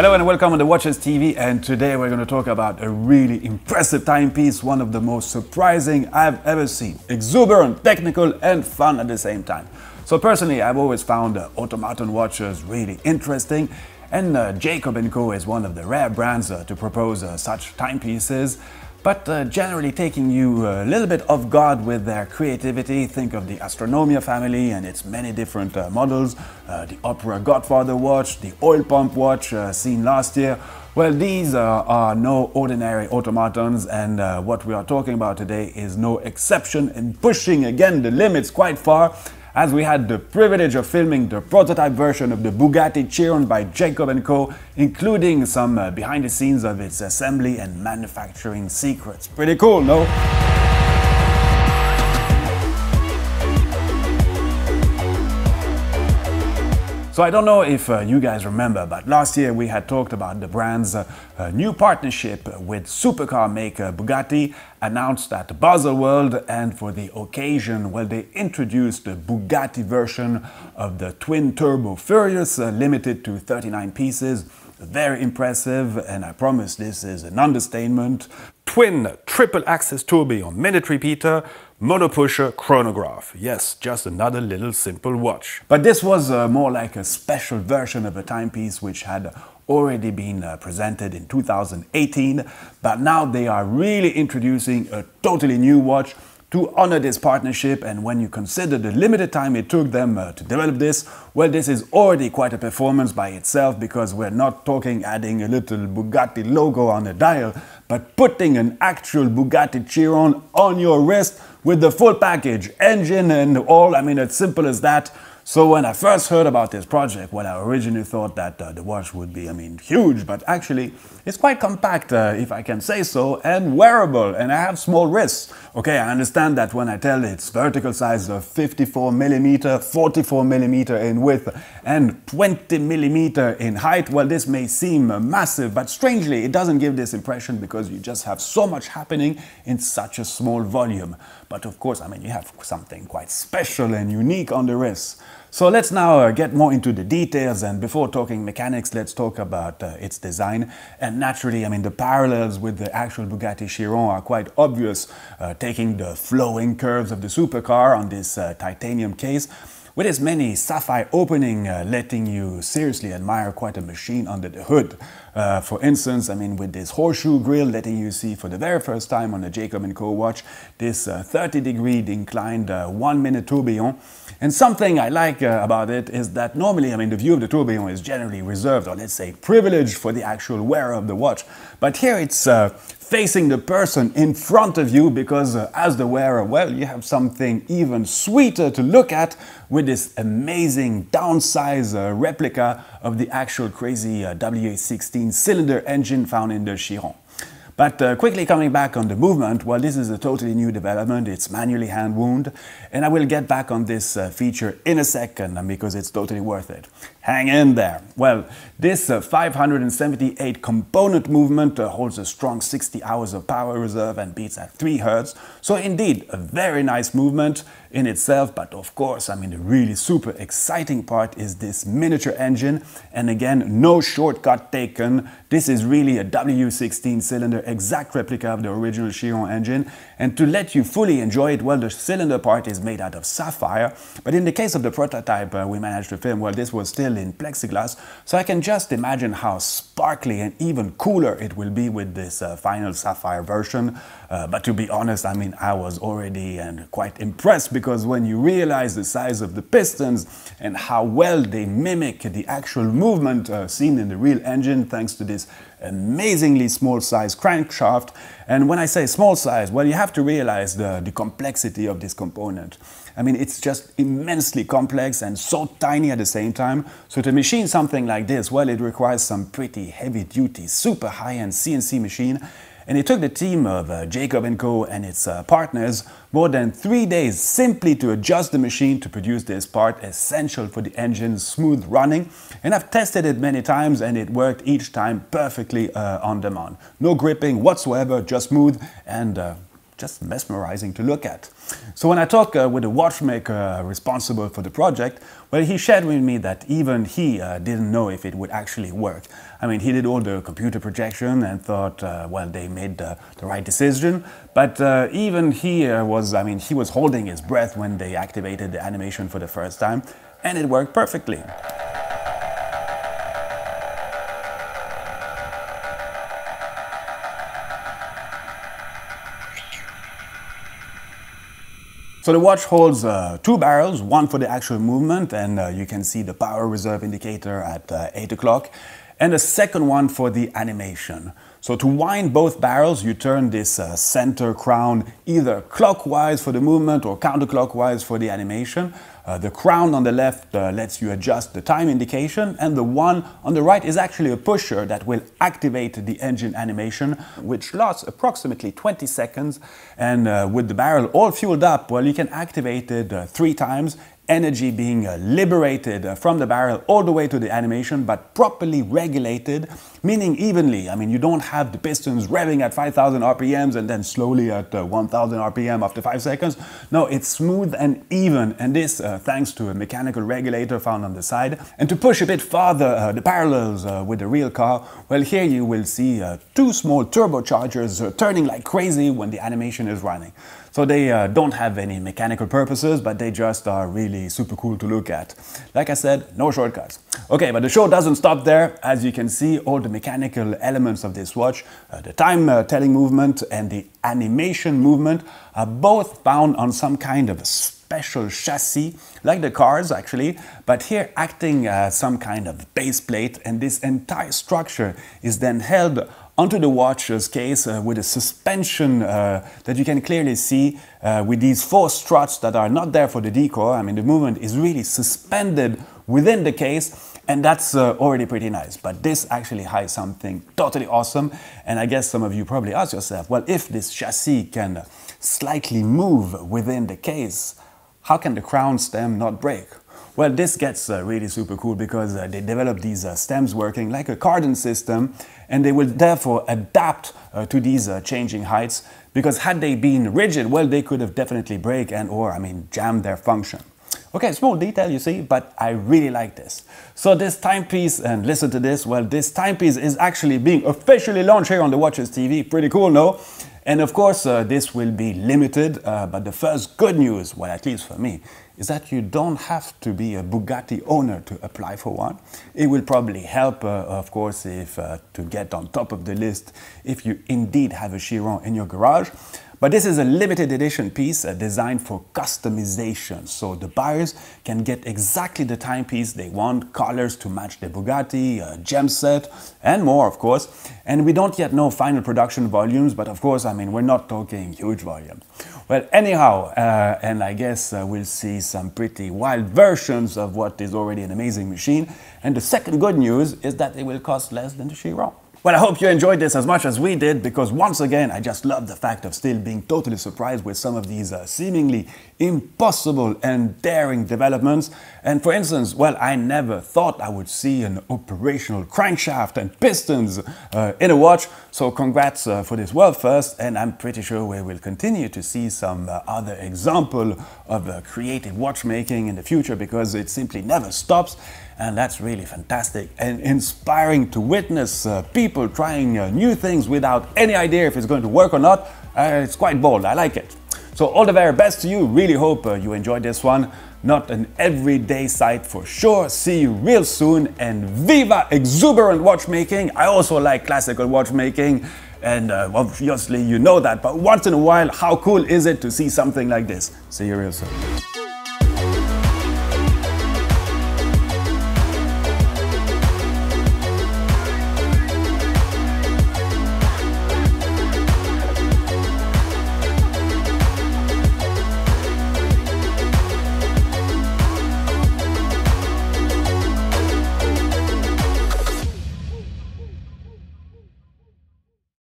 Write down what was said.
Hello and welcome on the Watches TV and today we're going to talk about a really impressive timepiece, one of the most surprising I've ever seen. Exuberant, technical and fun at the same time. So personally I've always found uh, automaton watches really interesting and uh, Jacob & Co is one of the rare brands uh, to propose uh, such timepieces but uh, generally taking you a little bit off guard with their creativity. Think of the Astronomia family and its many different uh, models, uh, the Opera Godfather watch, the oil pump watch uh, seen last year. Well, these uh, are no ordinary automatons, and uh, what we are talking about today is no exception in pushing again the limits quite far as we had the privilege of filming the prototype version of the Bugatti Chiron by Jacob & Co., including some uh, behind the scenes of its assembly and manufacturing secrets. Pretty cool, no? So I don't know if uh, you guys remember, but last year we had talked about the brand's uh, uh, new partnership with supercar maker Bugatti, announced at Baselworld, and for the occasion, well, they introduced the Bugatti version of the twin turbo Furious, uh, limited to 39 pieces. Very impressive, and I promise this is an understatement. Twin triple axis tourbillon minute repeater, monopusher chronograph. Yes, just another little simple watch. But this was uh, more like a special version of a timepiece which had already been uh, presented in 2018, but now they are really introducing a totally new watch to honor this partnership and when you consider the limited time it took them uh, to develop this, well this is already quite a performance by itself because we're not talking adding a little Bugatti logo on a dial, but putting an actual Bugatti Chiron on your wrist with the full package, engine and all, I mean it's simple as that. So when I first heard about this project, well, I originally thought that uh, the watch would be, I mean, huge, but actually it's quite compact, uh, if I can say so, and wearable, and I have small wrists. Okay, I understand that when I tell its vertical size of 54 millimeter, 44 millimeter in width, and 20 millimeter in height, well, this may seem massive, but strangely, it doesn't give this impression because you just have so much happening in such a small volume. But of course, I mean, you have something quite special and unique on the wrist. So let's now uh, get more into the details and before talking mechanics, let's talk about uh, its design. And naturally, I mean, the parallels with the actual Bugatti Chiron are quite obvious, uh, taking the flowing curves of the supercar on this uh, titanium case with its many sapphire opening uh, letting you seriously admire quite a machine under the hood. Uh, for instance, I mean with this horseshoe grill letting you see for the very first time on the Jacob & Co watch this uh, 30 degree inclined uh, one minute tourbillon. And something I like uh, about it is that normally, I mean the view of the tourbillon is generally reserved or let's say privileged for the actual wearer of the watch. But here it's facing the person in front of you because uh, as the wearer, well, you have something even sweeter to look at with this amazing downsized uh, replica of the actual crazy uh, W16 cylinder engine found in the Chiron. But uh, quickly coming back on the movement, well, this is a totally new development. It's manually hand wound, and I will get back on this uh, feature in a second because it's totally worth it. Hang in there. Well, this uh, 578 component movement uh, holds a strong 60 hours of power reserve and beats at 3 Hz. So indeed, a very nice movement in itself, but of course, I mean, the really super exciting part is this miniature engine. And again, no shortcut taken. This is really a W16 cylinder, exact replica of the original Chiron engine. And to let you fully enjoy it, well, the cylinder part is made out of sapphire. But in the case of the prototype uh, we managed to film, well, this was still in plexiglass. So I can just imagine how sparkly and even cooler it will be with this uh, final sapphire version. Uh, but to be honest, I mean, I was already and quite impressed because when you realize the size of the pistons and how well they mimic the actual movement uh, seen in the real engine thanks to this amazingly small size crankshaft. And when I say small size, well, you have to realize the, the complexity of this component. I mean, it's just immensely complex and so tiny at the same time. So to machine something like this, well, it requires some pretty heavy duty, super high-end CNC machine. And it took the team of uh, Jacob & Co. and its uh, partners more than three days simply to adjust the machine to produce this part essential for the engine's smooth running. And I've tested it many times and it worked each time perfectly uh, on demand. No gripping whatsoever, just smooth and uh, just mesmerizing to look at. So when I talk uh, with the watchmaker responsible for the project, well, he shared with me that even he uh, didn't know if it would actually work. I mean, he did all the computer projection and thought, uh, well, they made the right decision. But uh, even he uh, was, I mean, he was holding his breath when they activated the animation for the first time, and it worked perfectly. So the watch holds uh, two barrels, one for the actual movement, and uh, you can see the power reserve indicator at uh, 8 o'clock, and a second one for the animation. So to wind both barrels, you turn this uh, center crown either clockwise for the movement or counterclockwise for the animation. Uh, the crown on the left uh, lets you adjust the time indication and the one on the right is actually a pusher that will activate the engine animation which lasts approximately 20 seconds and uh, with the barrel all fueled up well you can activate it uh, three times energy being uh, liberated uh, from the barrel all the way to the animation, but properly regulated, meaning evenly. I mean, you don't have the pistons revving at 5,000 RPMs and then slowly at uh, 1,000 RPM after five seconds. No, it's smooth and even, and this uh, thanks to a mechanical regulator found on the side. And to push a bit farther uh, the parallels uh, with the real car, well, here you will see two small turbochargers turning like crazy when the animation is running. So they uh, don't have any mechanical purposes, but they just are really super cool to look at. Like I said, no shortcuts. Okay, but the show doesn't stop there. As you can see, all the mechanical elements of this watch, uh, the time uh, telling movement and the animation movement are both found on some kind of special chassis, like the cars actually, but here acting as some kind of base plate and this entire structure is then held onto the watch's case uh, with a suspension uh, that you can clearly see uh, with these four struts that are not there for the decor. I mean, the movement is really suspended within the case and that's uh, already pretty nice. But this actually hides something totally awesome. And I guess some of you probably ask yourself, well, if this chassis can slightly move within the case, how can the crown stem not break? Well, this gets uh, really super cool because uh, they develop these uh, stems working like a cardan system and they will therefore adapt to these changing heights because had they been rigid, well, they could have definitely break and or, I mean, jam their function. Okay, small detail you see, but I really like this. So this timepiece, and listen to this, well, this timepiece is actually being officially launched here on the Watches TV. Pretty cool, no? And of course, uh, this will be limited, uh, but the first good news, well, at least for me, is that you don't have to be a Bugatti owner to apply for one. It will probably help, uh, of course, if uh, to get on top of the list if you indeed have a Chiron in your garage. But this is a limited edition piece uh, designed for customization. So the buyers can get exactly the timepiece they want, colors to match the Bugatti, uh, gem set, and more, of course. And we don't yet know final production volumes, but of course, I mean, we're not talking huge volumes. Well, anyhow, uh, and I guess uh, we'll see some pretty wild versions of what is already an amazing machine. And the second good news is that it will cost less than the Chiron. Well, I hope you enjoyed this as much as we did because once again, I just love the fact of still being totally surprised with some of these uh, seemingly impossible and daring developments. And for instance, well, I never thought I would see an operational crankshaft and pistons uh, in a watch. So congrats uh, for this world first. And I'm pretty sure we will continue to see some uh, other example of uh, creative watchmaking in the future because it simply never stops. And that's really fantastic and inspiring to witness uh, people trying uh, new things without any idea if it's going to work or not. Uh, it's quite bold, I like it. So all the very best to you, really hope uh, you enjoyed this one. Not an everyday sight for sure. See you real soon and viva exuberant watchmaking. I also like classical watchmaking and uh, obviously you know that, but once in a while, how cool is it to see something like this? See you real soon.